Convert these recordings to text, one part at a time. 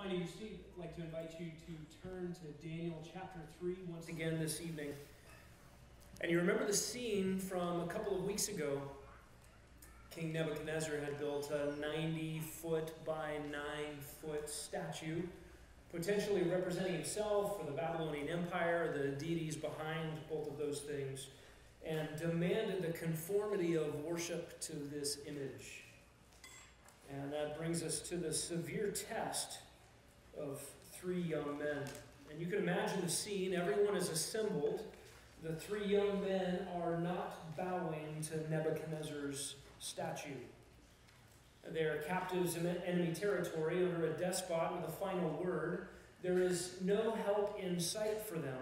finding your seat, I'd like to invite you to turn to Daniel chapter 3 once again this evening. And you remember the scene from a couple of weeks ago. King Nebuchadnezzar had built a 90 foot by 9 foot statue, potentially representing himself for the Babylonian Empire, the deities behind both of those things, and demanded the conformity of worship to this image. And that brings us to the severe test of three young men. And you can imagine the scene. Everyone is assembled. The three young men are not bowing to Nebuchadnezzar's statue. They are captives in enemy territory under a despot with a final word. There is no help in sight for them,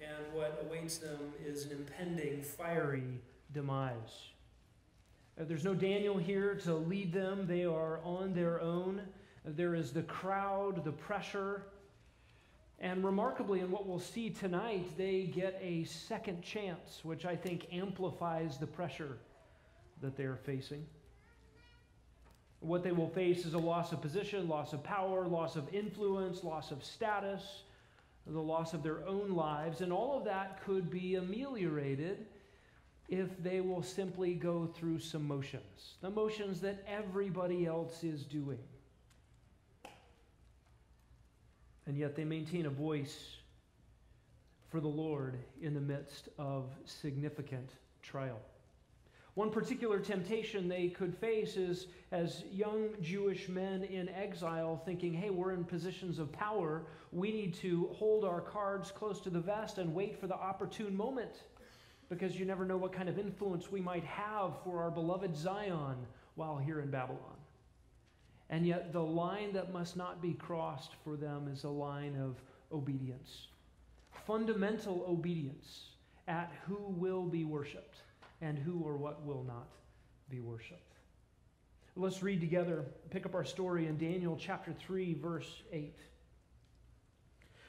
and what awaits them is an impending fiery demise. There's no Daniel here to lead them, they are on their own. There is the crowd, the pressure. And remarkably, in what we'll see tonight, they get a second chance, which I think amplifies the pressure that they are facing. What they will face is a loss of position, loss of power, loss of influence, loss of status, the loss of their own lives, and all of that could be ameliorated if they will simply go through some motions, the motions that everybody else is doing. And yet they maintain a voice for the Lord in the midst of significant trial. One particular temptation they could face is as young Jewish men in exile thinking, hey, we're in positions of power. We need to hold our cards close to the vest and wait for the opportune moment because you never know what kind of influence we might have for our beloved Zion while here in Babylon. And yet, the line that must not be crossed for them is a line of obedience. Fundamental obedience at who will be worshiped and who or what will not be worshiped. Let's read together, pick up our story in Daniel chapter 3, verse 8.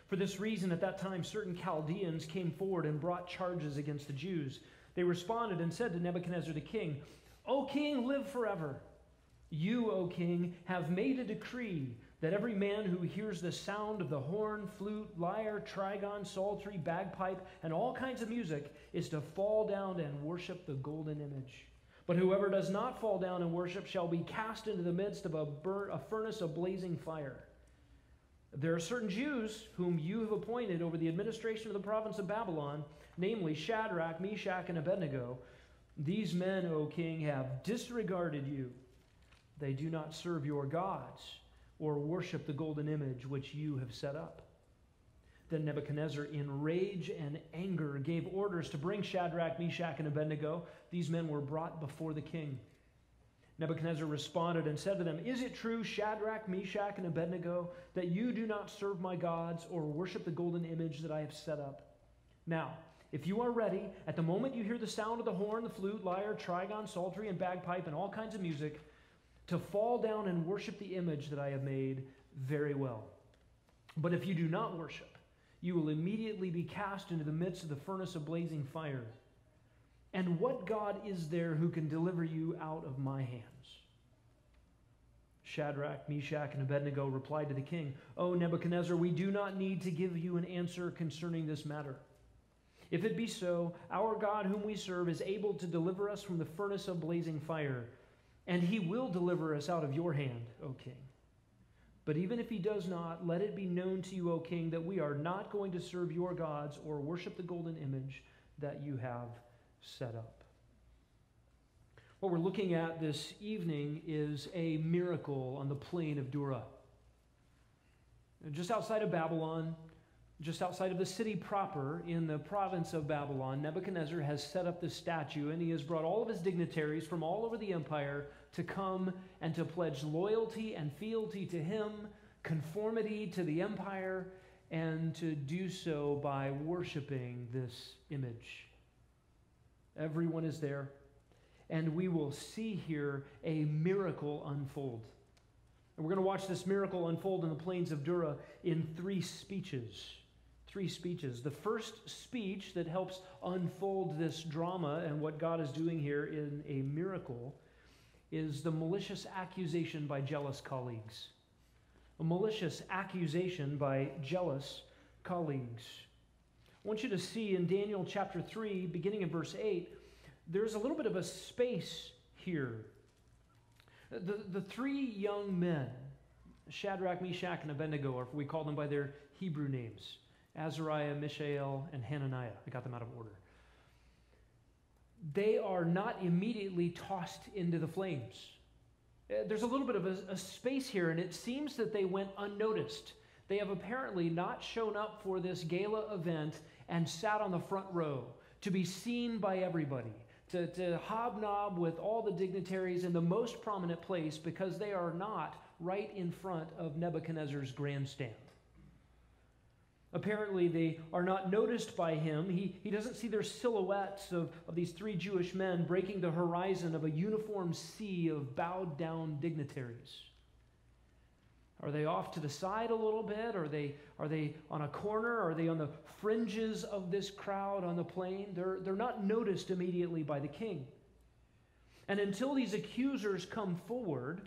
For this reason, at that time, certain Chaldeans came forward and brought charges against the Jews. They responded and said to Nebuchadnezzar the king, O king, live forever. You, O king, have made a decree that every man who hears the sound of the horn, flute, lyre, trigon, psaltery, bagpipe, and all kinds of music is to fall down and worship the golden image. But whoever does not fall down and worship shall be cast into the midst of a, a furnace of blazing fire. There are certain Jews whom you have appointed over the administration of the province of Babylon, namely Shadrach, Meshach, and Abednego. These men, O king, have disregarded you. They do not serve your gods or worship the golden image which you have set up. Then Nebuchadnezzar, in rage and anger, gave orders to bring Shadrach, Meshach, and Abednego. These men were brought before the king. Nebuchadnezzar responded and said to them, Is it true, Shadrach, Meshach, and Abednego, that you do not serve my gods or worship the golden image that I have set up? Now, if you are ready, at the moment you hear the sound of the horn, the flute, lyre, trigon, psaltery, and bagpipe, and all kinds of music, to fall down and worship the image that I have made, very well. But if you do not worship, you will immediately be cast into the midst of the furnace of blazing fire. And what God is there who can deliver you out of my hands? Shadrach, Meshach, and Abednego replied to the king, O Nebuchadnezzar, we do not need to give you an answer concerning this matter. If it be so, our God, whom we serve, is able to deliver us from the furnace of blazing fire, and he will deliver us out of your hand, O king. But even if he does not, let it be known to you, O king, that we are not going to serve your gods or worship the golden image that you have set up. What we're looking at this evening is a miracle on the plain of Dura. Just outside of Babylon, just outside of the city proper in the province of Babylon, Nebuchadnezzar has set up this statue and he has brought all of his dignitaries from all over the empire to come and to pledge loyalty and fealty to him, conformity to the empire, and to do so by worshiping this image. Everyone is there. And we will see here a miracle unfold. And we're going to watch this miracle unfold in the plains of Dura in three speeches. Three speeches. The first speech that helps unfold this drama and what God is doing here in a miracle is the malicious accusation by jealous colleagues. a malicious accusation by jealous colleagues. I want you to see in Daniel chapter 3, beginning in verse 8, there's a little bit of a space here. The, the three young men, Shadrach, Meshach, and Abednego, or we call them by their Hebrew names, Azariah, Mishael, and Hananiah. I got them out of order. They are not immediately tossed into the flames. Uh, there's a little bit of a, a space here, and it seems that they went unnoticed. They have apparently not shown up for this gala event and sat on the front row to be seen by everybody, to, to hobnob with all the dignitaries in the most prominent place because they are not right in front of Nebuchadnezzar's grandstand. Apparently, they are not noticed by him. He, he doesn't see their silhouettes of, of these three Jewish men breaking the horizon of a uniform sea of bowed down dignitaries. Are they off to the side a little bit? Are they, are they on a corner? Are they on the fringes of this crowd on the plain? They're, they're not noticed immediately by the king. And until these accusers come forward,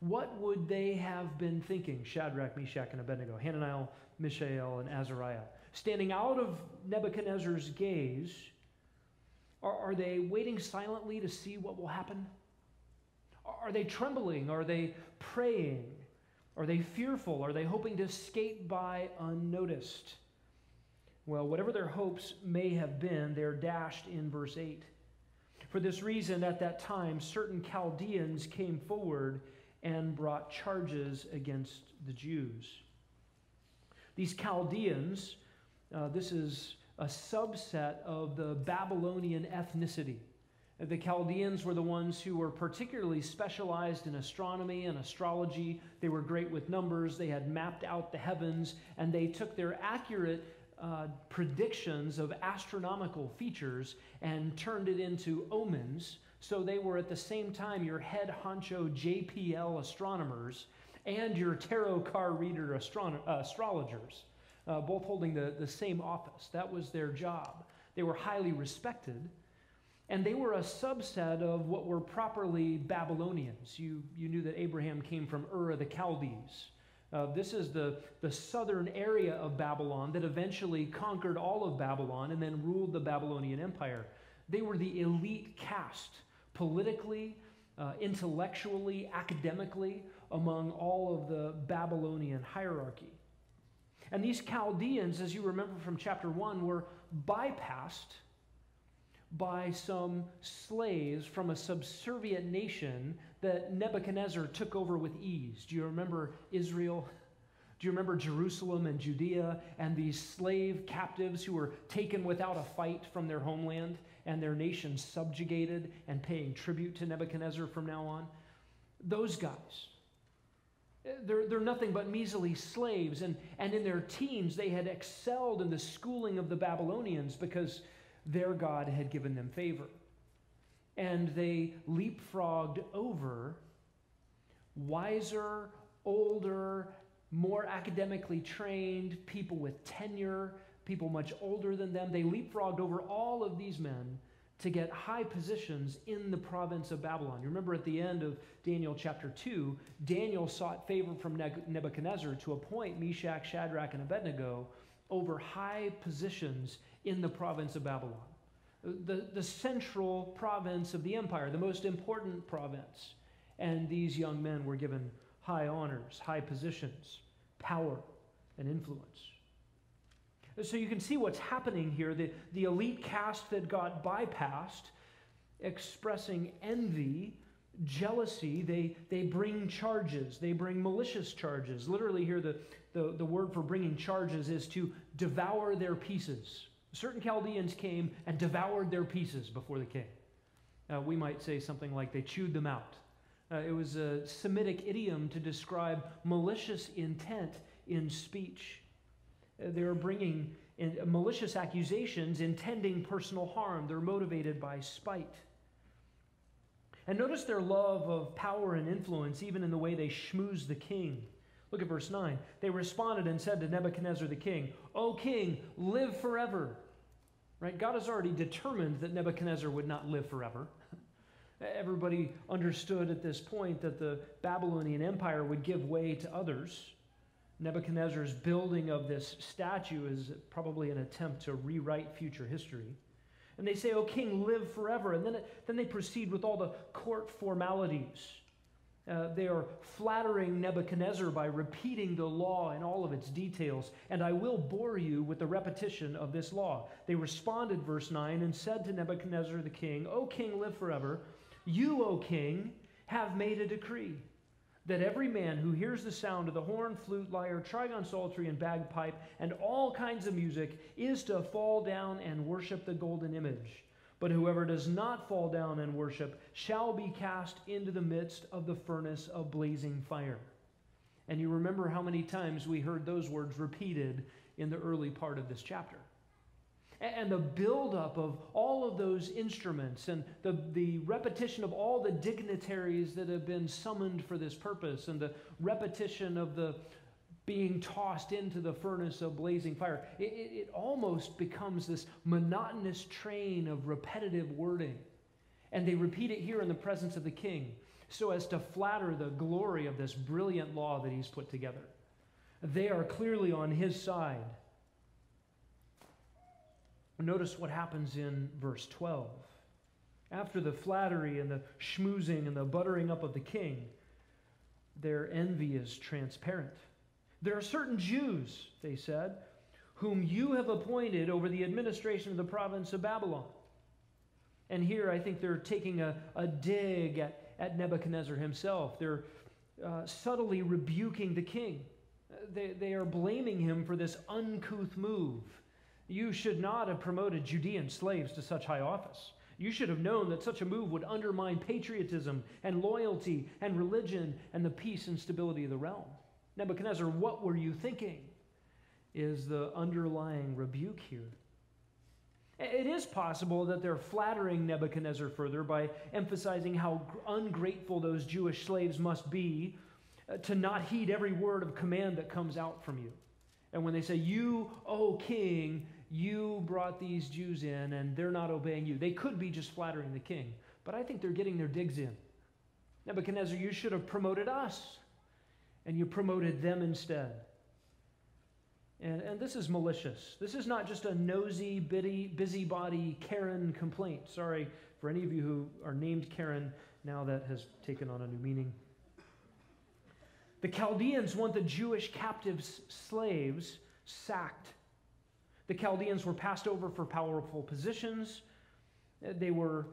what would they have been thinking? Shadrach, Meshach, and Abednego, Hananiah, Mishael, and Azariah. Standing out of Nebuchadnezzar's gaze, are, are they waiting silently to see what will happen? Are they trembling? Are they praying? Are they fearful? Are they hoping to skate by unnoticed? Well, whatever their hopes may have been, they're dashed in verse 8. For this reason, at that time, certain Chaldeans came forward and brought charges against the Jews. These Chaldeans, uh, this is a subset of the Babylonian ethnicity. The Chaldeans were the ones who were particularly specialized in astronomy and astrology. They were great with numbers. They had mapped out the heavens, and they took their accurate uh, predictions of astronomical features and turned it into omens. So they were at the same time your head honcho JPL astronomers and your tarot card reader uh, astrologers, uh, both holding the, the same office. That was their job. They were highly respected, and they were a subset of what were properly Babylonians. You, you knew that Abraham came from Ur of the Chaldees. Uh, this is the, the southern area of Babylon that eventually conquered all of Babylon and then ruled the Babylonian Empire. They were the elite caste, politically, uh, intellectually, academically, among all of the Babylonian hierarchy. And these Chaldeans, as you remember from chapter 1, were bypassed by some slaves from a subservient nation that Nebuchadnezzar took over with ease. Do you remember Israel? Do you remember Jerusalem and Judea and these slave captives who were taken without a fight from their homeland and their nation subjugated and paying tribute to Nebuchadnezzar from now on? Those guys. They're, they're nothing but measly slaves. And, and in their teens, they had excelled in the schooling of the Babylonians because their God had given them favor. And they leapfrogged over wiser, older, more academically trained people with tenure, people much older than them. They leapfrogged over all of these men to get high positions in the province of Babylon. You remember at the end of Daniel chapter 2, Daniel sought favor from Nebuchadnezzar to appoint Meshach, Shadrach, and Abednego over high positions in the province of Babylon. The, the central province of the empire, the most important province. And these young men were given high honors, high positions, power, and influence. So you can see what's happening here. The, the elite caste that got bypassed, expressing envy, jealousy, they, they bring charges. They bring malicious charges. Literally, here, the, the, the word for bringing charges is to devour their pieces. Certain Chaldeans came and devoured their pieces before the king. Uh, we might say something like they chewed them out. Uh, it was a Semitic idiom to describe malicious intent in speech. They're bringing in malicious accusations intending personal harm. They're motivated by spite. And notice their love of power and influence, even in the way they schmooze the king. Look at verse 9. They responded and said to Nebuchadnezzar the king, O king, live forever. Right? God has already determined that Nebuchadnezzar would not live forever. Everybody understood at this point that the Babylonian Empire would give way to others. Nebuchadnezzar's building of this statue is probably an attempt to rewrite future history. And they say, O king, live forever. And then, then they proceed with all the court formalities. Uh, they are flattering Nebuchadnezzar by repeating the law in all of its details. And I will bore you with the repetition of this law. They responded, verse 9, and said to Nebuchadnezzar the king, O king, live forever. You, O king, have made a decree that every man who hears the sound of the horn, flute, lyre, trigon, psaltery, and bagpipe, and all kinds of music, is to fall down and worship the golden image. But whoever does not fall down and worship shall be cast into the midst of the furnace of blazing fire. And you remember how many times we heard those words repeated in the early part of this chapter and the buildup of all of those instruments and the, the repetition of all the dignitaries that have been summoned for this purpose and the repetition of the being tossed into the furnace of blazing fire, it, it, it almost becomes this monotonous train of repetitive wording. And they repeat it here in the presence of the king so as to flatter the glory of this brilliant law that he's put together. They are clearly on his side. Notice what happens in verse 12. After the flattery and the schmoozing and the buttering up of the king, their envy is transparent. There are certain Jews, they said, whom you have appointed over the administration of the province of Babylon. And here I think they're taking a, a dig at, at Nebuchadnezzar himself. They're uh, subtly rebuking the king. They, they are blaming him for this uncouth move. You should not have promoted Judean slaves to such high office. You should have known that such a move would undermine patriotism and loyalty and religion and the peace and stability of the realm. Nebuchadnezzar, what were you thinking? Is the underlying rebuke here. It is possible that they're flattering Nebuchadnezzar further by emphasizing how ungrateful those Jewish slaves must be uh, to not heed every word of command that comes out from you. And when they say, You, O king, you brought these Jews in and they're not obeying you. They could be just flattering the king, but I think they're getting their digs in. Nebuchadnezzar, you should have promoted us, and you promoted them instead. And, and this is malicious. This is not just a nosy, bitty, busybody Karen complaint. Sorry for any of you who are named Karen, now that has taken on a new meaning. The Chaldeans want the Jewish captives slaves sacked the Chaldeans were passed over for powerful positions. They were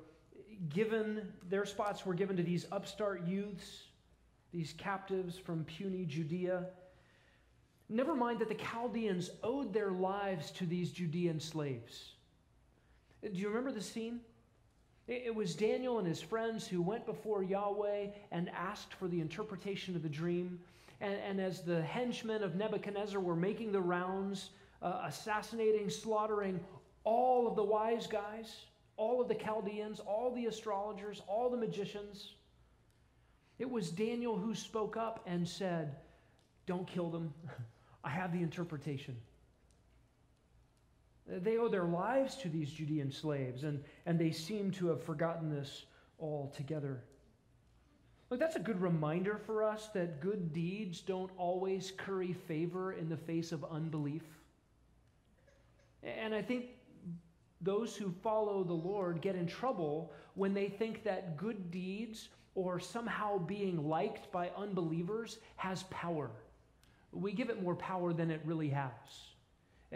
given, their spots were given to these upstart youths, these captives from puny Judea. Never mind that the Chaldeans owed their lives to these Judean slaves. Do you remember the scene? It was Daniel and his friends who went before Yahweh and asked for the interpretation of the dream. And, and as the henchmen of Nebuchadnezzar were making the rounds, uh, assassinating, slaughtering all of the wise guys, all of the Chaldeans, all the astrologers, all the magicians. It was Daniel who spoke up and said, Don't kill them. I have the interpretation. They owe their lives to these Judean slaves, and, and they seem to have forgotten this altogether. Look, that's a good reminder for us that good deeds don't always curry favor in the face of unbelief. And I think those who follow the Lord get in trouble when they think that good deeds or somehow being liked by unbelievers has power. We give it more power than it really has.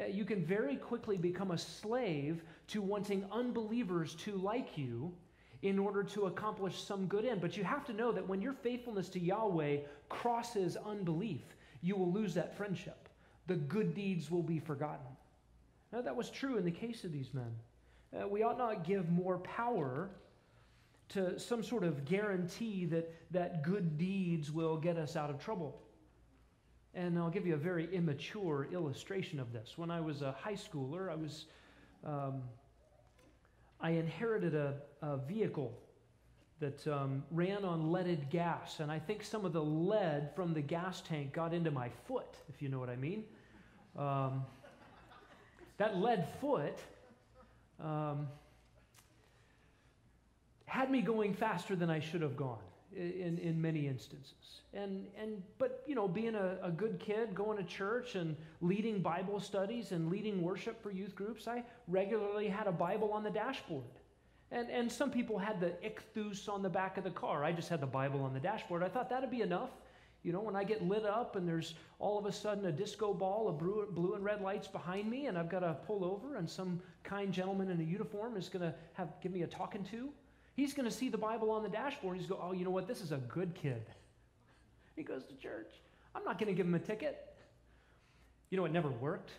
You can very quickly become a slave to wanting unbelievers to like you in order to accomplish some good end. But you have to know that when your faithfulness to Yahweh crosses unbelief, you will lose that friendship. The good deeds will be forgotten. Now, that was true in the case of these men. Uh, we ought not give more power to some sort of guarantee that, that good deeds will get us out of trouble. And I'll give you a very immature illustration of this. When I was a high schooler, I was um, I inherited a, a vehicle that um, ran on leaded gas, and I think some of the lead from the gas tank got into my foot, if you know what I mean. Um, that lead foot um, had me going faster than I should have gone in, in many instances. And, and, but, you know, being a, a good kid, going to church and leading Bible studies and leading worship for youth groups, I regularly had a Bible on the dashboard. And, and some people had the ichthus on the back of the car. I just had the Bible on the dashboard. I thought that'd be enough. You know, when I get lit up and there's all of a sudden a disco ball of blue and red lights behind me, and I've got to pull over, and some kind gentleman in a uniform is going to have give me a talking to, he's going to see the Bible on the dashboard. He's go, oh, you know what? This is a good kid. He goes to church. I'm not going to give him a ticket. You know, it never worked.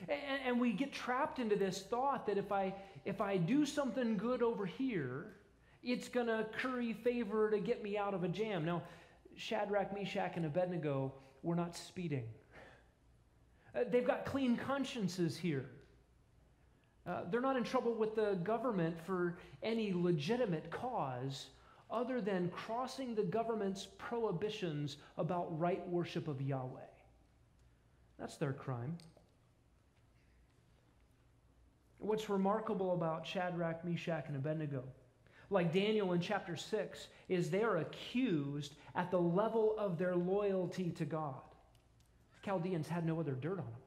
and, and we get trapped into this thought that if I if I do something good over here, it's going to curry favor to get me out of a jam. Now, Shadrach, Meshach, and Abednego were not speeding. Uh, they've got clean consciences here. Uh, they're not in trouble with the government for any legitimate cause other than crossing the government's prohibitions about right worship of Yahweh. That's their crime. What's remarkable about Shadrach, Meshach, and Abednego like Daniel in chapter 6, is they're accused at the level of their loyalty to God. The Chaldeans had no other dirt on them.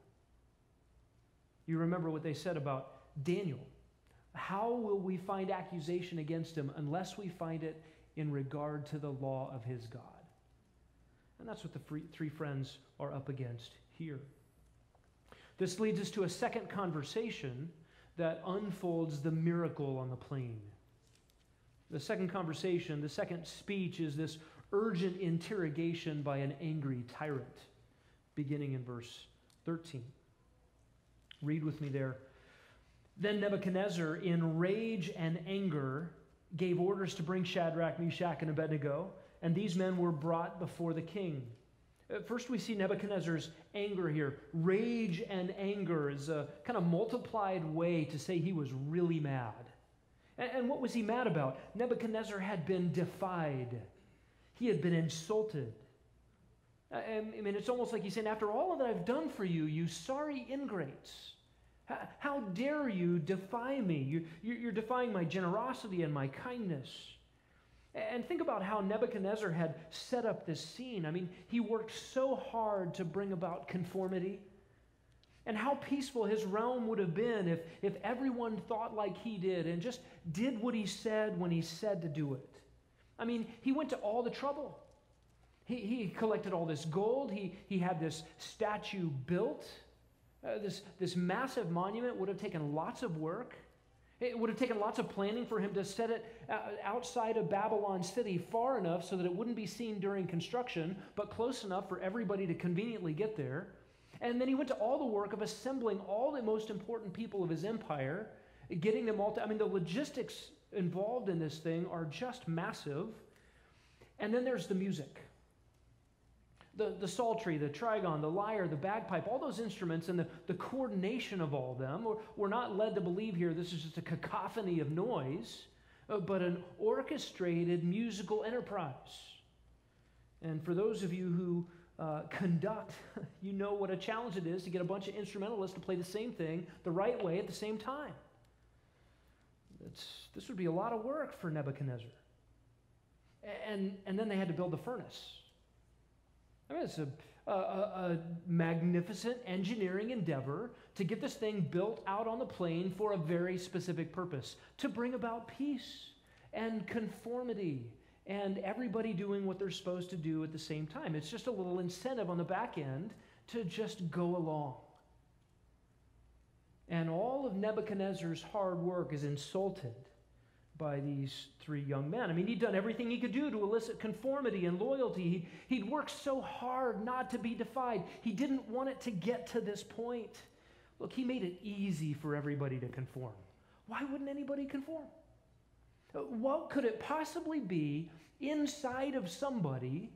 You remember what they said about Daniel. How will we find accusation against him unless we find it in regard to the law of his God? And that's what the three friends are up against here. This leads us to a second conversation that unfolds the miracle on the plain. The second conversation, the second speech is this urgent interrogation by an angry tyrant, beginning in verse 13. Read with me there. Then Nebuchadnezzar, in rage and anger, gave orders to bring Shadrach, Meshach, and Abednego, and these men were brought before the king. Uh, first, we see Nebuchadnezzar's anger here. Rage and anger is a kind of multiplied way to say he was really mad. And, what was he mad about? Nebuchadnezzar had been defied, he had been insulted. I mean, it's almost like he's saying, After all that I've done for you, you sorry ingrates, how dare you defy me? You're defying my generosity and my kindness. And think about how Nebuchadnezzar had set up this scene. I mean, he worked so hard to bring about conformity. And how peaceful his realm would have been if, if everyone thought like he did and just did what he said when he said to do it. I mean, he went to all the trouble. He, he collected all this gold, he, he had this statue built. Uh, this, this massive monument would have taken lots of work. It would have taken lots of planning for him to set it uh, outside of Babylon City far enough so that it wouldn't be seen during construction, but close enough for everybody to conveniently get there. And then he went to all the work of assembling all the most important people of his empire, getting them all to, I mean, the logistics involved in this thing are just massive. And then there's the music. The, the psaltery, the trigon, the lyre, the bagpipe, all those instruments and the, the coordination of all them. We're, we're not led to believe here this is just a cacophony of noise, uh, but an orchestrated musical enterprise. And for those of you who uh, conduct, you know what a challenge it is to get a bunch of instrumentalists to play the same thing the right way at the same time. It's, this would be a lot of work for Nebuchadnezzar. And, and then they had to build the furnace. I mean, it's a, a, a, magnificent engineering endeavor to get this thing built out on the plain for a very specific purpose to bring about peace and conformity and everybody doing what they're supposed to do at the same time. It's just a little incentive on the back end to just go along. And all of Nebuchadnezzar's hard work is insulted by these three young men. I mean, he'd done everything he could do to elicit conformity and loyalty. He'd, worked so hard not to be defied. He didn't want it to get to this point. Look, he made it easy for everybody to conform. Why wouldn't anybody conform? What could it possibly be inside of somebody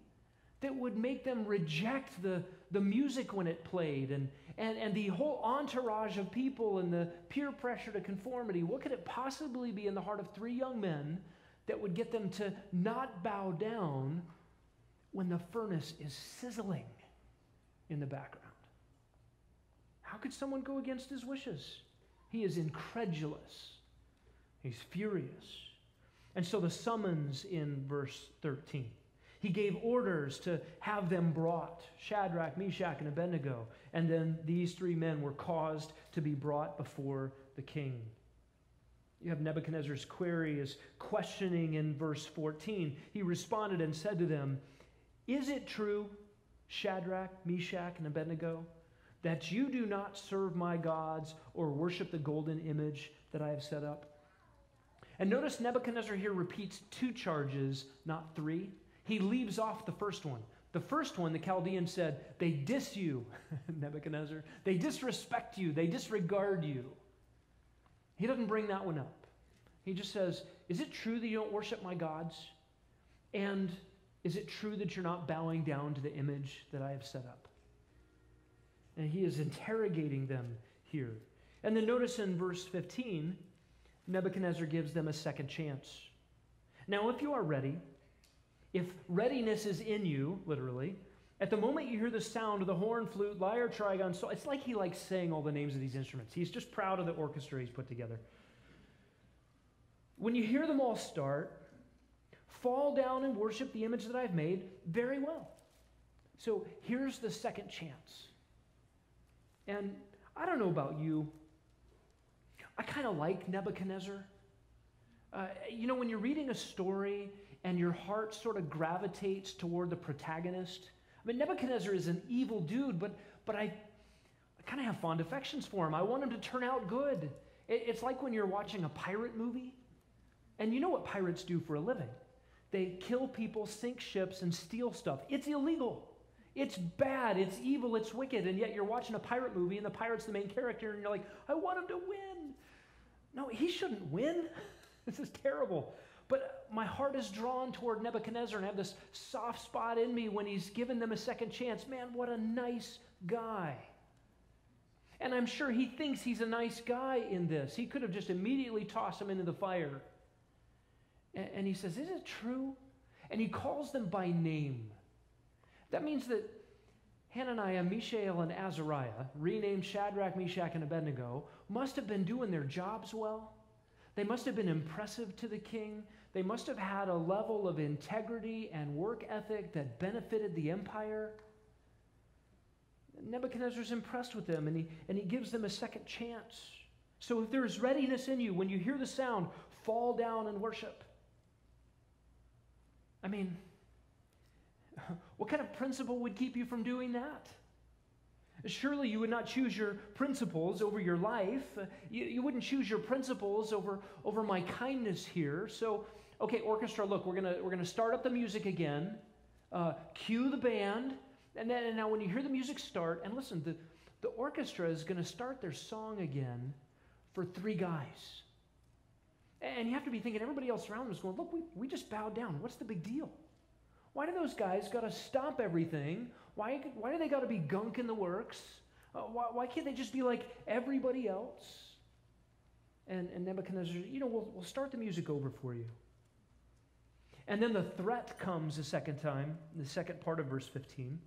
that would make them reject the, the music when it played and, and, and the whole entourage of people and the peer pressure to conformity? What could it possibly be in the heart of three young men that would get them to not bow down when the furnace is sizzling in the background? How could someone go against his wishes? He is incredulous. He's furious. And so the summons in verse 13. He gave orders to have them brought Shadrach, Meshach, and Abednego. And then these three men were caused to be brought before the king. You have Nebuchadnezzar's query is questioning in verse 14. He responded and said to them, Is it true, Shadrach, Meshach, and Abednego, that you do not serve my gods or worship the golden image that I have set up? And notice Nebuchadnezzar here repeats two charges, not three. He leaves off the first one. The first one, the Chaldeans said, they diss you, Nebuchadnezzar. They disrespect you. They disregard you. He doesn't bring that one up. He just says, Is it true that you don't worship my gods? And is it true that you're not bowing down to the image that I have set up? And he is interrogating them here. And then notice in verse 15, Nebuchadnezzar gives them a second chance. Now, if you are ready, if readiness is in you, literally, at the moment you hear the sound of the horn, flute, lyre, trigon, so it's like he likes saying all the names of these instruments. He's just proud of the orchestra he's put together. When you hear them all start, fall down and worship the image that I've made very well. So here's the second chance. And I don't know about you, I kind of like Nebuchadnezzar. Uh, you know, when you're reading a story and your heart sort of gravitates toward the protagonist, I mean, Nebuchadnezzar is an evil dude, but, but I, I kind of have fond affections for him. I want him to turn out good. It, it's like when you're watching a pirate movie, and you know what pirates do for a living they kill people, sink ships, and steal stuff. It's illegal. It's bad, it's evil, it's wicked, and yet you're watching a pirate movie and the pirate's the main character, and you're like, I want him to win. No, he shouldn't win. this is terrible. But my heart is drawn toward Nebuchadnezzar and I have this soft spot in me when he's given them a second chance. Man, what a nice guy. And I'm sure he thinks he's a nice guy in this. He could have just immediately tossed him into the fire. And, and he says, Is it true? And he calls them by name. That means that Hananiah, Mishael, and Azariah, renamed Shadrach, Meshach, and Abednego, must have been doing their jobs well. They must have been impressive to the king. They must have had a level of integrity and work ethic that benefited the empire. Nebuchadnezzar's impressed with them and he, and he gives them a second chance. So if there's readiness in you, when you hear the sound, fall down and worship. I mean, what kind of principle would keep you from doing that? Surely you would not choose your principles over your life. You, you wouldn't choose your principles over, over my kindness here. So, okay, orchestra, look, we're going we're gonna start up the music again, uh, cue the band, and then and now when you hear the music start, and listen, the, the orchestra is going to start their song again for three guys. And you have to be thinking, everybody else around them is going, look, we, we just bowed down. What's the big deal? Why do those guys got to stop everything? Why, why do they got to be gunk in the works? Uh, why, why can't they just be like everybody else? And, and Nebuchadnezzar, you know, we'll, we'll start the music over for you. And then the threat comes a second time, the second part of verse 15.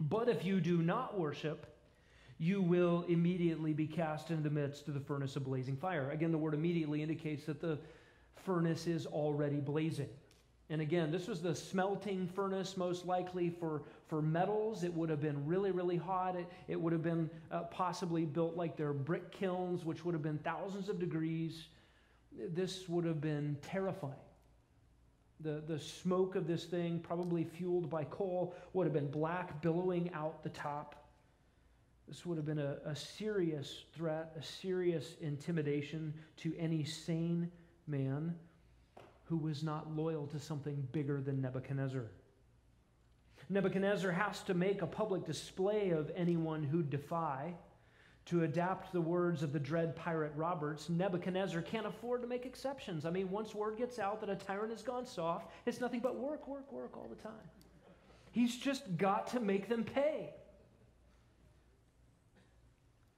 But if you do not worship, you will immediately be cast into the midst of the furnace of blazing fire. Again, the word immediately indicates that the furnace is already blazing. And again, this was the smelting furnace, most likely for, for metals. It would have been really, really hot. It, it would have been uh, possibly built like their brick kilns, which would have been thousands of degrees. This would have been terrifying. The, the smoke of this thing, probably fueled by coal, would have been black, billowing out the top. This would have been a, a serious threat, a serious intimidation to any sane man who was not loyal to something bigger than Nebuchadnezzar. Nebuchadnezzar has to make a public display of anyone who defy. To adapt the words of the dread pirate Roberts, Nebuchadnezzar can't afford to make exceptions. I mean, once word gets out that a tyrant has gone soft, it's nothing but work, work, work all the time. He's just got to make them pay.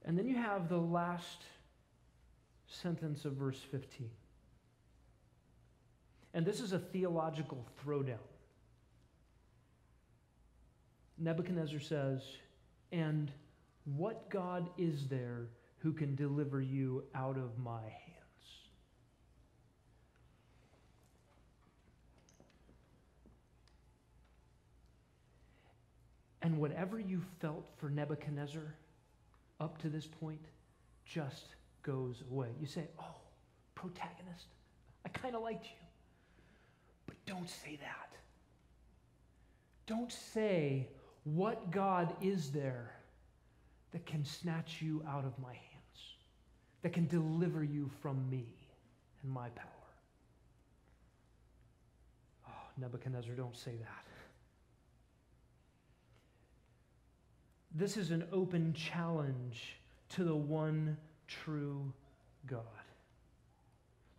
And then you have the last sentence of verse 15. And this is a theological throwdown. Nebuchadnezzar says, And what God is there who can deliver you out of my hands? And whatever you felt for Nebuchadnezzar up to this point just goes away. You say, Oh, protagonist, I kind of liked you. But don't say that. Don't say, What God is there that can snatch you out of my hands, that can deliver you from me and my power? Oh, Nebuchadnezzar, don't say that. This is an open challenge to the one true God.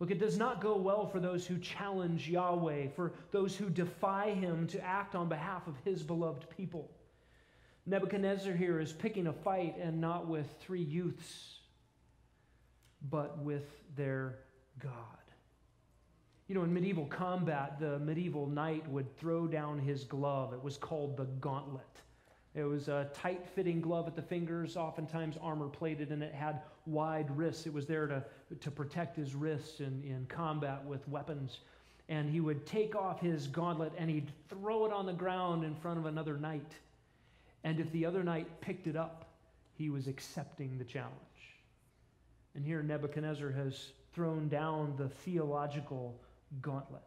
Look, it does not go well for those who challenge Yahweh, for those who defy him to act on behalf of his beloved people. Nebuchadnezzar here is picking a fight and not with three youths, but with their God. You know, in medieval combat, the medieval knight would throw down his glove. It was called the gauntlet. It was a tight fitting glove at the fingers, oftentimes armor plated, and it had wide wrists. It was there to, to protect his wrists in, in combat with weapons. And he would take off his gauntlet and he'd throw it on the ground in front of another knight. And if the other knight picked it up, he was accepting the challenge. And here Nebuchadnezzar has thrown down the theological gauntlet.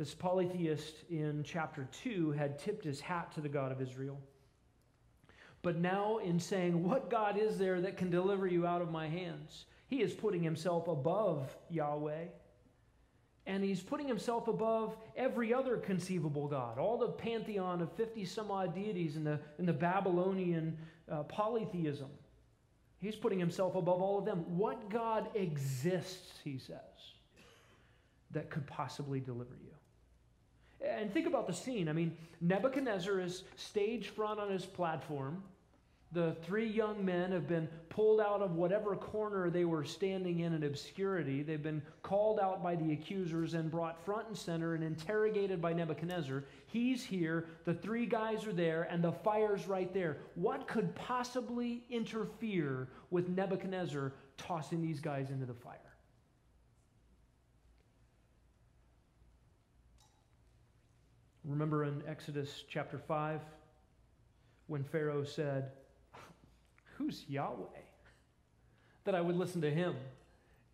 This polytheist in chapter 2 had tipped his hat to the God of Israel. But now, in saying, What God is there that can deliver you out of my hands? He is putting himself above Yahweh. And he's putting himself above every other conceivable God. All the pantheon of 50 some odd deities in the, in the Babylonian uh, polytheism. He's putting himself above all of them. What God exists, he says, that could possibly deliver you? And think about the scene. I mean, Nebuchadnezzar is stage front on his platform. The three young men have been pulled out of whatever corner they were standing in in obscurity. They've been called out by the accusers and brought front and center and interrogated by Nebuchadnezzar. He's here, the three guys are there, and the fire's right there. What could possibly interfere with Nebuchadnezzar tossing these guys into the fire? Remember in Exodus chapter 5 when Pharaoh said, Who's Yahweh? That I would listen to him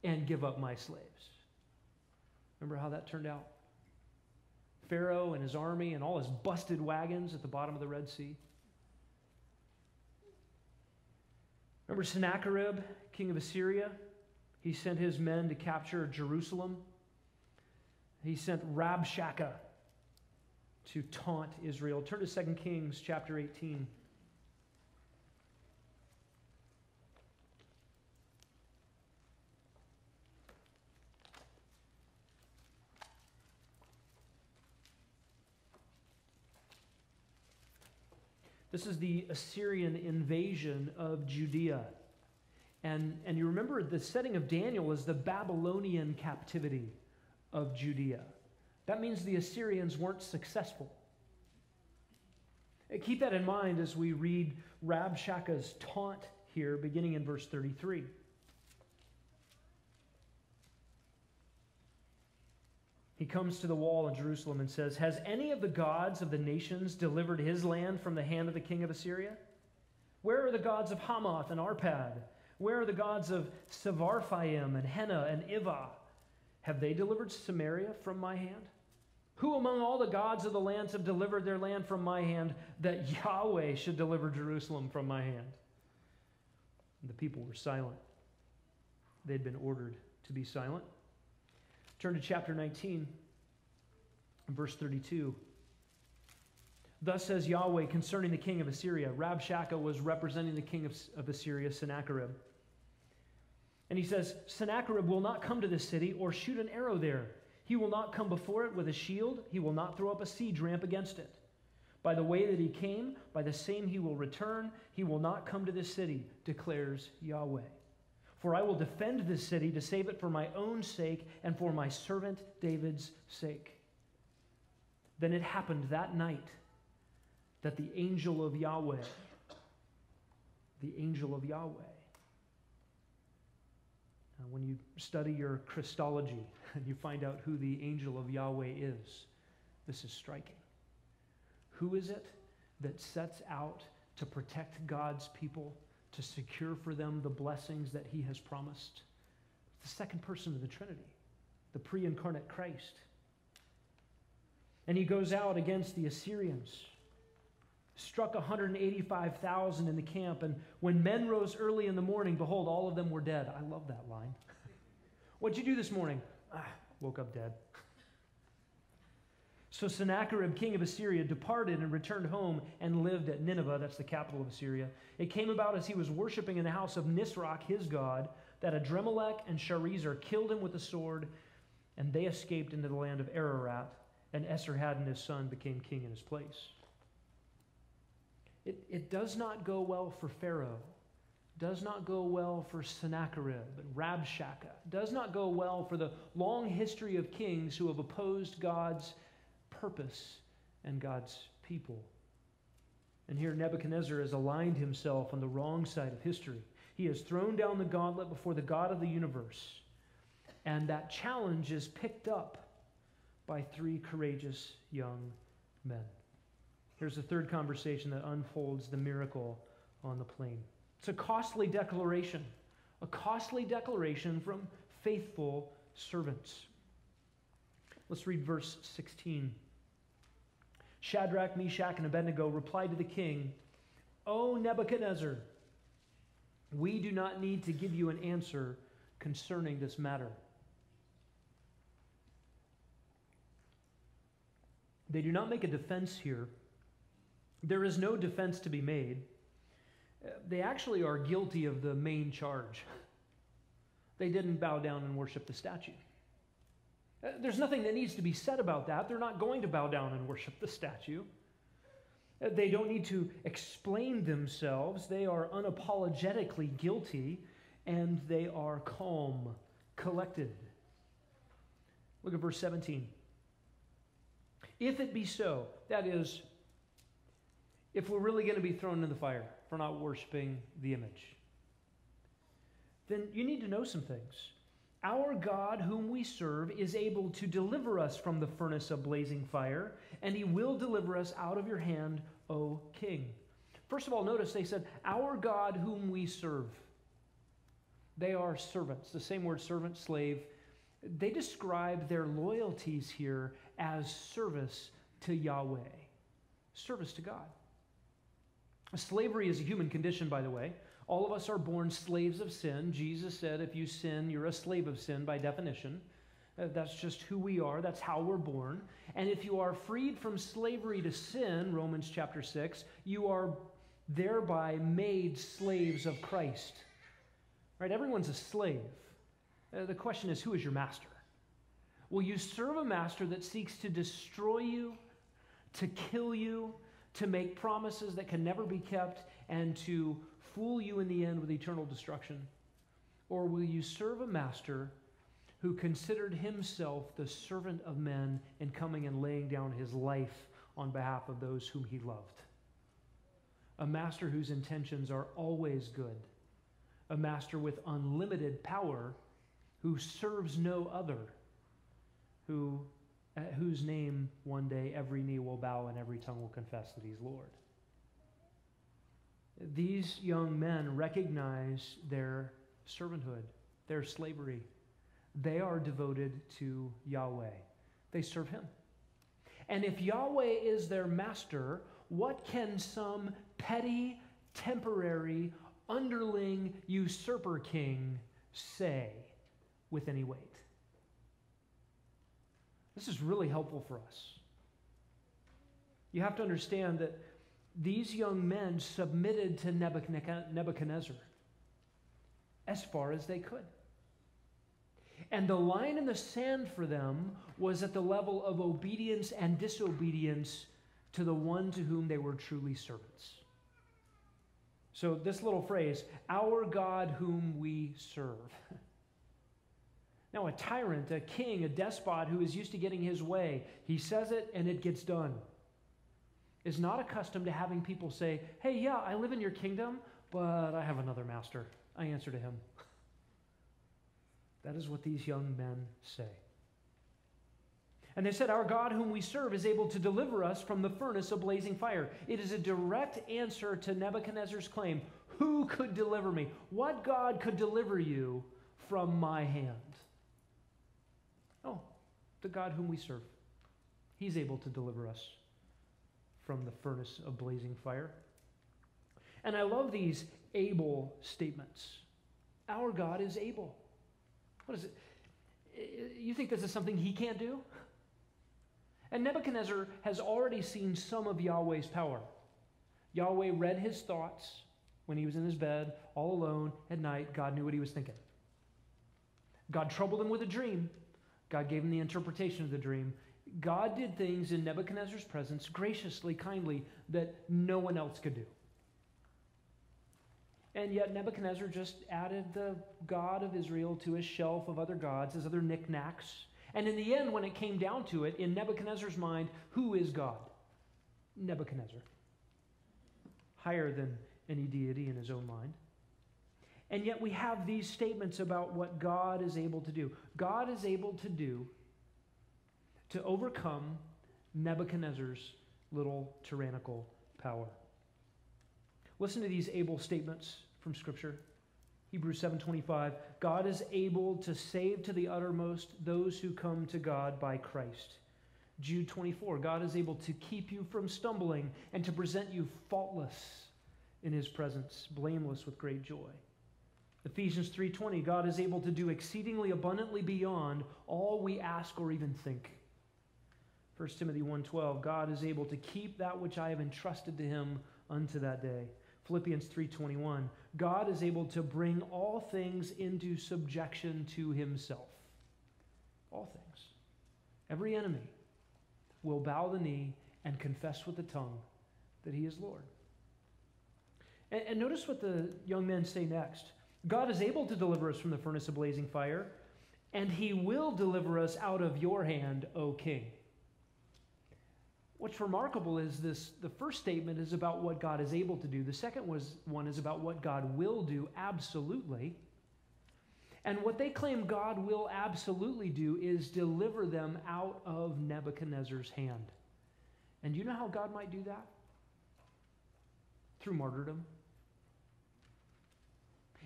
and give up my slaves. Remember how that turned out? Pharaoh and his army and all his busted wagons at the bottom of the Red Sea. Remember Sennacherib, king of Assyria? He sent his men to capture Jerusalem. He sent Rabshakeh, to taunt Israel. Turn to 2 Kings chapter 18. This is the Assyrian invasion of Judea. And, and you remember the setting of Daniel is the Babylonian captivity of Judea. That means the Assyrians weren't successful. Keep that in mind as we read Rabshakeh's taunt here, beginning in verse 33. He comes to the wall in Jerusalem and says, Has any of the gods of the nations delivered his land from the hand of the king of Assyria? Where are the gods of Hamath and Arpad? Where are the gods of Sepharvaim and Hena and Ivvah? Have they delivered Samaria from my hand? Who among all the gods of the lands have delivered their land from my hand, that Yahweh should deliver Jerusalem from my hand? And the people were silent. They'd been ordered to be silent. Turn to chapter 19, verse 32. Thus says Yahweh concerning the king of Assyria. Rabshakeh was representing the king of, of Assyria, Sennacherib. And he says, Sennacherib will not come to this city or shoot an arrow there. He will not come before it with a shield, he will not throw up a siege ramp against it. By the way that he came, by the same he will return. He will not come to this city, declares Yahweh. For I will defend this city to save it for my own sake and for my servant David's sake. Then it happened that night that the angel of Yahweh, the angel of Yahweh, uh, when you study your Christology and you find out who the angel of Yahweh is, This is striking. Who is it that sets out to protect God's people, to secure for them the blessings that he has promised? It's the second person of the Trinity, the pre incarnate Christ. And he goes out against the Assyrians, struck 185,000 in the camp. And when men rose early in the morning, behold, all of them were dead. I love that line. What'd you do this morning? Ah, woke up dead. So Sennacherib, king of Assyria, departed and returned home and lived at Nineveh, that's the capital of Assyria. It came about as he was worshiping in the house of Nisroch, his god, that Adrammelech and Sharezer killed him with a sword, and they escaped into the land of Ararat, and Esarhaddon his son became king in his place. It, it does not go well for Pharaoh, does not go well for Sennacherib and Rabshakeh, does not go well for the long history of kings who have opposed God's purpose and God's people. And here Nebuchadnezzar has aligned himself on the wrong side of history. He has thrown down the gauntlet before the God of the universe. And that challenge is picked up by three courageous young men. Here's the third conversation that unfolds the miracle on the plain. It's a costly declaration, a costly declaration from faithful servants. Let's read verse 16. Shadrach, Meshach, and Abednego replied to the king, O Nebuchadnezzar, we do not need to give you an answer concerning this matter. They do not make a defense here. There is no defense to be made. They actually are guilty of the main charge. They didn't bow down and worship the statue. Uh, there's nothing that needs to be said about that. They're not going to bow down and worship the statue. Uh, they don't need to explain themselves. They are unapologetically guilty and they are calm, collected. Look at verse 17. If it be so, that is, if we're really going to be thrown in the fire for not worshiping the image, then you need to know some things. Our God, whom we serve, is able to deliver us from the furnace of blazing fire, and he will deliver us out of your hand, O king. First of all, notice they said, Our God, whom we serve. They are servants. The same word, servant, slave. They describe their loyalties here as service to Yahweh, service to God. Slavery is a human condition, by the way. All of us are born slaves of sin. Jesus said, if you sin, you're a slave of sin by definition. Uh, that's just who we are. That's how we're born. And if you are freed from slavery to sin, Romans chapter 6, you are thereby made slaves of Christ. Right? Everyone's a slave. Uh, the question is, who is your master? Will you serve a master that seeks to destroy you, to kill you, to make promises that can never be kept, and to fool you in the end with eternal destruction? Or will you serve a master who considered himself the servant of men in coming and laying down his life on behalf of those whom he loved? A master whose intentions are always good, a master with unlimited power who serves no other, who, at whose name one day every knee will bow and every tongue will confess that he's Lord. These young men recognize their servanthood, their slavery. They are devoted to Yahweh, they serve Him. And if Yahweh is their master, what can some petty, temporary, underling usurper king say with any weight? This is really helpful for us. You have to understand that these young men submitted to Nebuchadnezzar as far as they could. And the line in the sand for them was at the level of obedience and disobedience to the one to whom they were truly servants. So, this little phrase, our God whom we serve. Now, a tyrant, a king, a despot who is used to getting his way, he says it and it gets done is not accustomed to having people say, Hey, yeah, I live in your kingdom, but I have another master. I answer to him. That is what these young men say. And they said, Our God, whom we serve, is able to deliver us from the furnace of blazing fire. It is a direct answer to Nebuchadnezzar's claim Who could deliver me? What God could deliver you from my hand? Oh, the God whom we serve. He's able to deliver us from the furnace of blazing fire. And I love these able statements. Our God is able. What is it? You think this is something he can't do? And Nebuchadnezzar has already seen some of Yahweh's power. Yahweh read his thoughts when he was in his bed, all alone at night. God knew what he was thinking. God troubled him with a dream. God gave him the interpretation of the dream. God did things in Nebuchadnezzar's presence graciously, kindly, that no one else could do. And yet Nebuchadnezzar just added the God of Israel to his shelf of other gods, his other knickknacks. And in the end, when it came down to it, in Nebuchadnezzar's mind, who is God? Nebuchadnezzar. Higher than any deity in his own mind. And yet we have these statements about what God is able to do. God is able to do to overcome Nebuchadnezzar's little tyrannical power. Listen to these able statements from Scripture. Hebrews 7:25 God is able to save to the uttermost those who come to God by Christ. Jude 24 God is able to keep you from stumbling and to present you faultless in his presence, blameless with great joy. Ephesians 3:20 God is able to do exceedingly abundantly beyond all we ask or even think. 1 Timothy 1:12 God is able to keep that which I have entrusted to him unto that day. Philippians 3:21 God is able to bring all things into subjection to himself. All things. Every enemy will bow the knee and confess with the tongue that he is Lord. And, and notice what the young men say next. God is able to deliver us from the furnace of blazing fire, and he will deliver us out of your hand, O king. What's remarkable is this the first statement is about what God is able to do. The second was, one is about what God will do, absolutely. And what they claim God will absolutely do is deliver them out of Nebuchadnezzar's hand. And you know how God might do that? Through martyrdom.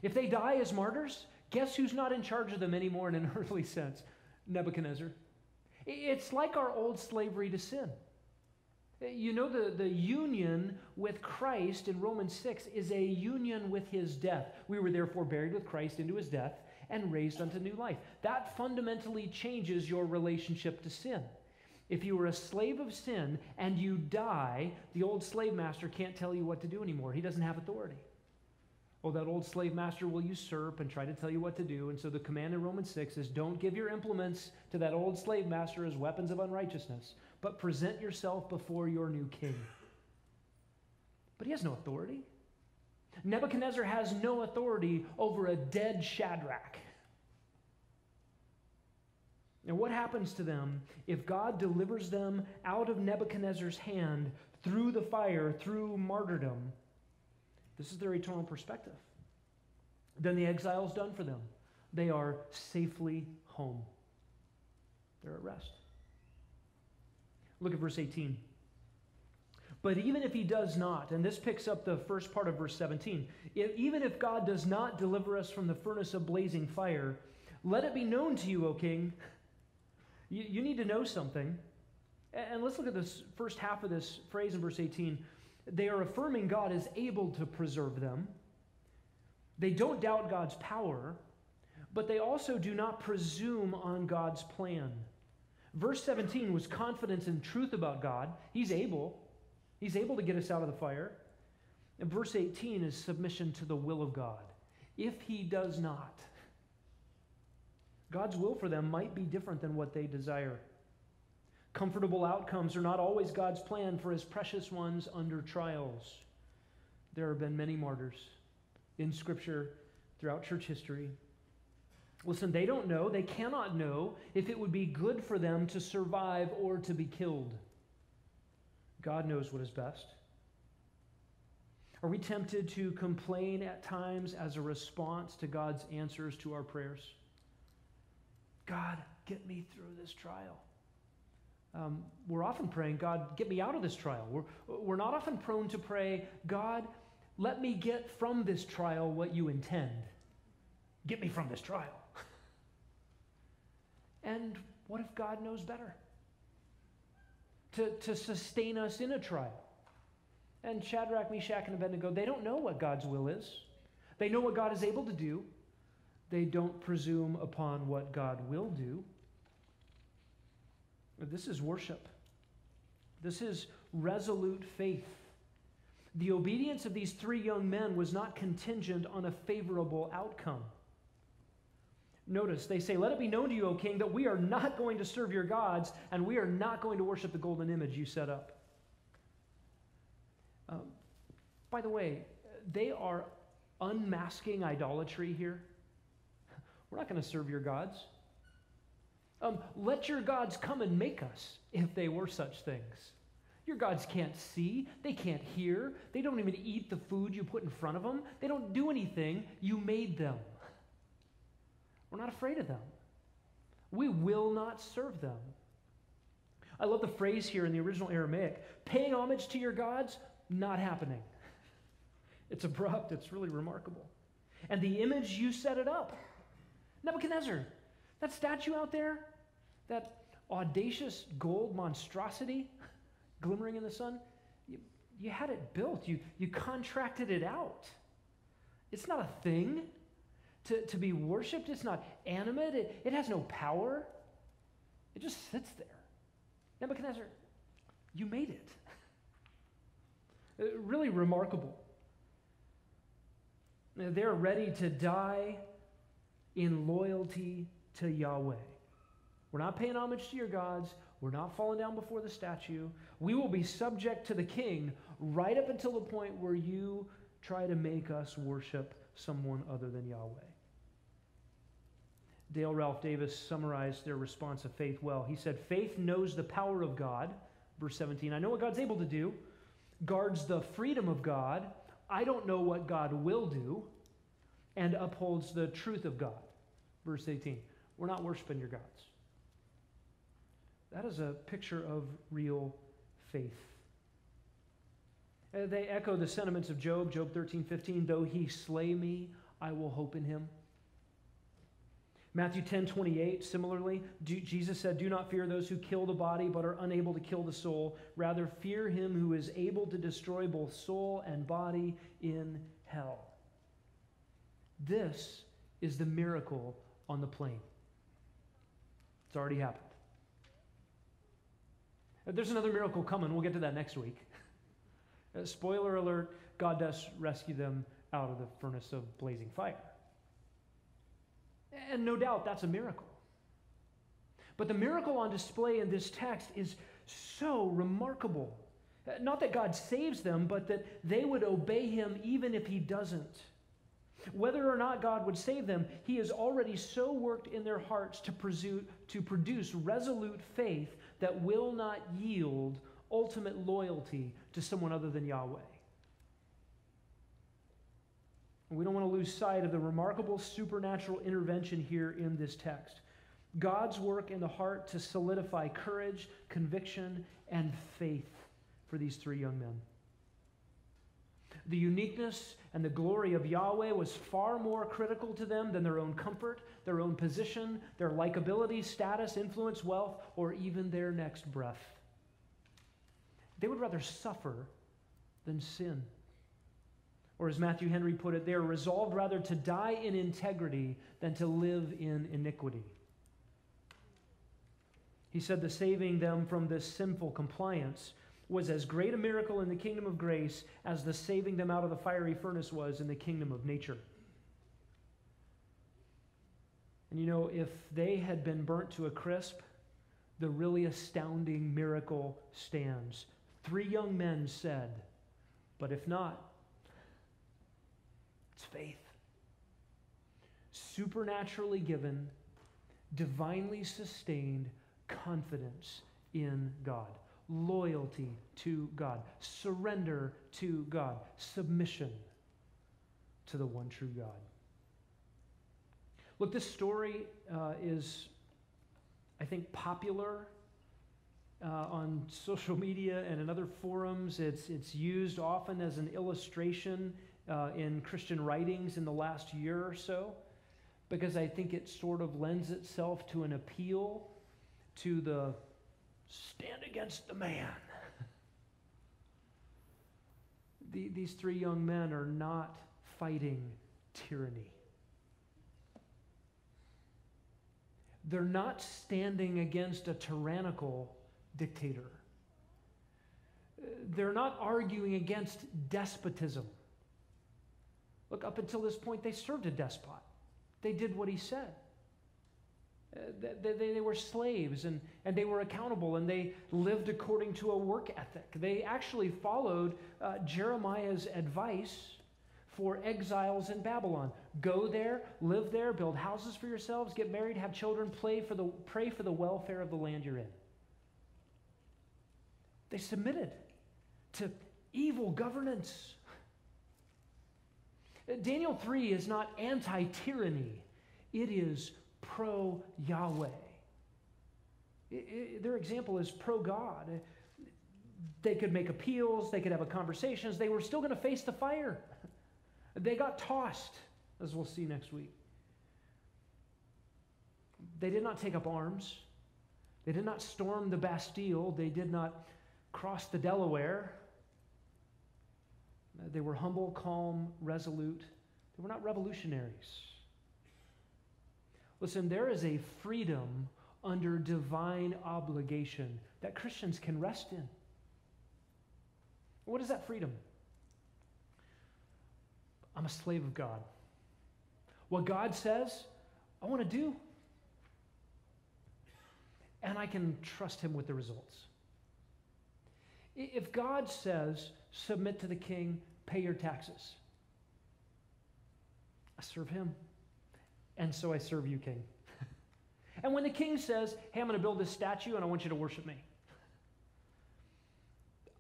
If they die as martyrs, guess who's not in charge of them anymore in an earthly sense? Nebuchadnezzar. It's like our old slavery to sin. Eh, you know, the, the union with Christ in Romans 6 is a union with his death. We were therefore buried with Christ into his death and raised unto new life. That fundamentally changes your relationship to sin. If you were a slave of sin and you die, the old slave master can't tell you what to do anymore. He doesn't have authority. Well, that old slave master will usurp and try to tell you what to do. And so the command in Romans 6 is don't give your implements to that old slave master as weapons of unrighteousness, but present yourself before your new king. But he has no authority. Nebuchadnezzar has no authority over a dead Shadrach. And what happens to them if God delivers them out of Nebuchadnezzar's hand through the fire, through martyrdom? This is their eternal perspective. Then the exile is done for them. They are safely home. They're at rest. Look at verse 18. But even if he does not, and this picks up the first part of verse 17, if, even if God does not deliver us from the furnace of blazing fire, let it be known to you, O king. You, you need to know something. And let's look at this first half of this phrase in verse 18. They are affirming God is able to preserve them. They don't doubt God's power, but they also do not presume on God's plan. Verse 17 was confidence and truth about God. He's able. He's able to get us out of the fire. And verse 18 is submission to the will of God. If he does not, God's will for them might be different than what they desire. Comfortable outcomes are not always God's plan for his precious ones under trials. There have been many martyrs in Scripture throughout church history. Listen, they don't know, they cannot know if it would be good for them to survive or to be killed. God knows what is best. Are we tempted to complain at times as a response to God's answers to our prayers? God, get me through this trial. Um, we're often praying, God, get me out of this trial. We're, we're not often prone to pray, God, let me get from this trial what you intend. Get me from this trial. and what if God knows better? To, to sustain us in a trial. And Shadrach, Meshach, and Abednego, they don't know what God's will is. They know what God is able to do. They don't presume upon what God will do. This is worship. This is resolute faith. The obedience of these three young men was not contingent on a favorable outcome. Notice, they say, Let it be known to you, O king, that we are not going to serve your gods, and we are not going to worship the golden image you set up. Um, by the way, they are unmasking idolatry here. We're not going to serve your gods. Um, let your gods come and make us if they were such things. Your gods can't see, they can't hear, they don't even eat the food you put in front of them, they don't do anything. You made them. We're not afraid of them. We will not serve them. I love the phrase here in the original Aramaic paying homage to your gods, not happening. It's abrupt, it's really remarkable. And the image, you set it up. Nebuchadnezzar, that statue out there, that audacious gold monstrosity glimmering in the sun, you, you had it built, you, you contracted it out. It's not a thing to, to be worshiped, it's not animate, it, it has no power. It just sits there. Nebuchadnezzar, you made it. Uh, really remarkable. They're ready to die in loyalty to Yahweh. We're not paying homage to your gods. We're not falling down before the statue. We will be subject to the king right up until the point where you try to make us worship someone other than Yahweh. Dale Ralph Davis summarized their response of faith well. He said, Faith knows the power of God, verse 17. I know what God's able to do, guards the freedom of God. I don't know what God will do, and upholds the truth of God. Verse 18. We're not worshiping your gods. That is a picture of real faith. Uh, they echo the sentiments of Job, Job 13, 15. Though he slay me, I will hope in him. Matthew 10, 28, similarly, Jesus said, Do not fear those who kill the body but are unable to kill the soul. Rather, fear him who is able to destroy both soul and body in hell. This is the miracle on the plain. It's already happened. But there's another miracle coming. We'll get to that next week. Uh, spoiler alert God does rescue them out of the furnace of blazing fire. And no doubt that's a miracle. But the miracle on display in this text is so remarkable. Uh, not that God saves them, but that they would obey him even if he doesn't. Whether or not God would save them, he has already so worked in their hearts to, pursue, to produce resolute faith that will not yield ultimate loyalty to someone other than Yahweh. We don't want to lose sight of the remarkable supernatural intervention here in this text. God's work in the heart to solidify courage, conviction, and faith for these three young men. The uniqueness and the glory of Yahweh was far more critical to them than their own comfort, their own position, their likability, status, influence, wealth, or even their next breath. They would rather suffer than sin. Or as Matthew Henry put it, they are resolved rather to die in integrity than to live in iniquity. He said the saving them from this sinful compliance was as great a miracle in the kingdom of grace as the saving them out of the fiery furnace was in the kingdom of nature. And you know, if they had been burnt to a crisp, the really astounding miracle stands. Three young men said, But if not, it's faith. Supernaturally given, divinely sustained confidence in God, loyalty to God, surrender to God, submission to the one true God. Look, this story uh, is, I think, popular uh, on social media and in other forums. It's, it's used often as an illustration uh, in Christian writings in the last year or so because I think it sort of lends itself to an appeal to the stand against the man. the, these three young men are not fighting tyranny. They're not standing against a tyrannical dictator. They're not arguing against despotism. Look, up until this point, they served a despot. They did what he said. Uh, they, they, they, were slaves and, and they were accountable and they lived according to a work ethic. They actually followed uh, Jeremiah's advice for exiles in Babylon. Go there, live there, build houses for yourselves, get married, have children, play for the, pray for the welfare of the land you're in. They submitted to evil governance. Daniel 3 is not anti tyranny, it is pro Yahweh. Their example is pro God. They could make appeals, they could have conversations, they were still going to face the fire. They got tossed, as we'll see next week. They did not take up arms. They did not storm the Bastille. They did not cross the Delaware. They were humble, calm, resolute. They were not revolutionaries. Listen, there is a freedom under divine obligation that Christians can rest in. What is that freedom? I'm a slave of God. What God says, I want to do. And I can trust Him with the results. If God says, submit to the king, pay your taxes, I serve Him. And so I serve you, king. and when the king says, hey, I'm going to build this statue and I want you to worship me,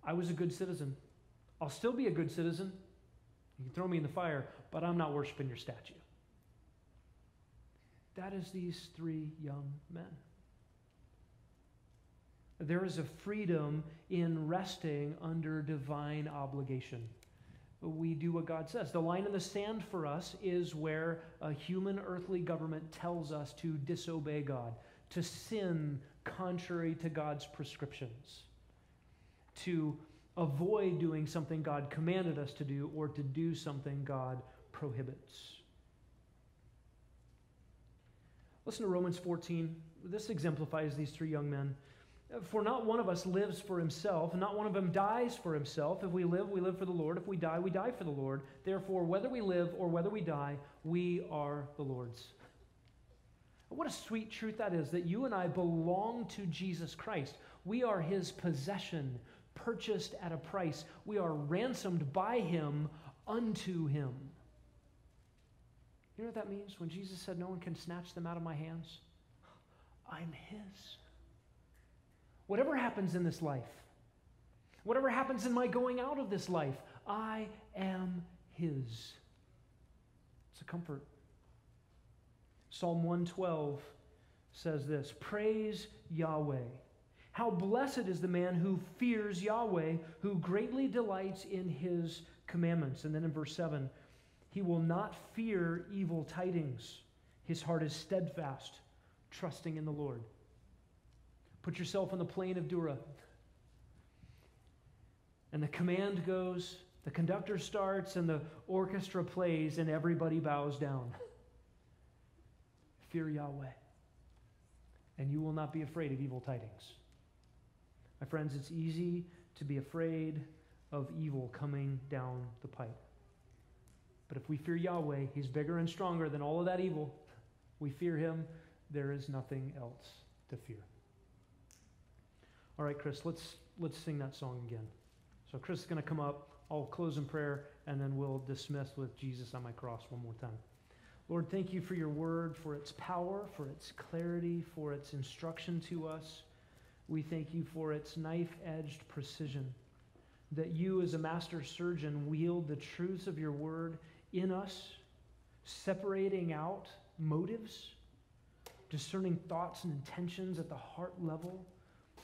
I was a good citizen. I'll still be a good citizen you can throw me in the fire, but I'm not worshiping your statue. That is these three young men. There is a freedom in resting under divine obligation. We do what God says. The line in the sand for us is where a human earthly government tells us to disobey God, to sin contrary to God's prescriptions, to avoid doing something God commanded us to do or to do something God prohibits. Listen to Romans 14. This exemplifies these three young men. For not one of us lives for himself, and not one of them dies for himself. If we live, we live for the Lord. If we die, we die for the Lord. Therefore, whether we live or whether we die, we are the Lord's. What a sweet truth that is that you and I belong to Jesus Christ. We are his possession purchased at a price. We are ransomed by him unto him. You know what that means when Jesus said, No one can snatch them out of my hands? I'm his. Whatever happens in this life, whatever happens in my going out of this life, I am his. It's a comfort. Psalm 112 says this Praise Yahweh. How blessed is the man who fears Yahweh, who greatly delights in his commandments. And then in verse 7, he will not fear evil tidings. His heart is steadfast, trusting in the Lord. Put yourself on the plain of Dura. And the command goes, the conductor starts, and the orchestra plays, and everybody bows down. Fear Yahweh, and you will not be afraid of evil tidings. My friends, it's easy to be afraid of evil coming down the pipe. But if we fear Yahweh, He's bigger and stronger than all of that evil. We fear Him, there is nothing else to fear. All right, Chris, let's, let's sing that song again. So, Chris is going to come up. I'll close in prayer, and then we'll dismiss with Jesus on my cross one more time. Lord, thank you for your word, for its power, for its clarity, for its instruction to us. We thank you for its knife edged precision, that you, as a master surgeon, wield the truths of your word in us, separating out motives, discerning thoughts and intentions at the heart level,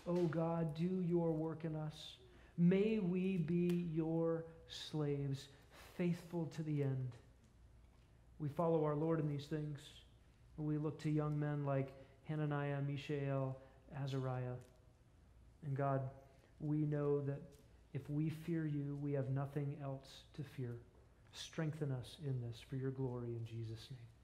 Oh God, do your work in us. May we be your slaves, faithful to the end. We follow our Lord in these things. We look to young men like Hananiah, Mishael, Azariah. And God, we know that if we fear you, we have nothing else to fear. Strengthen us in this for your glory in Jesus' name.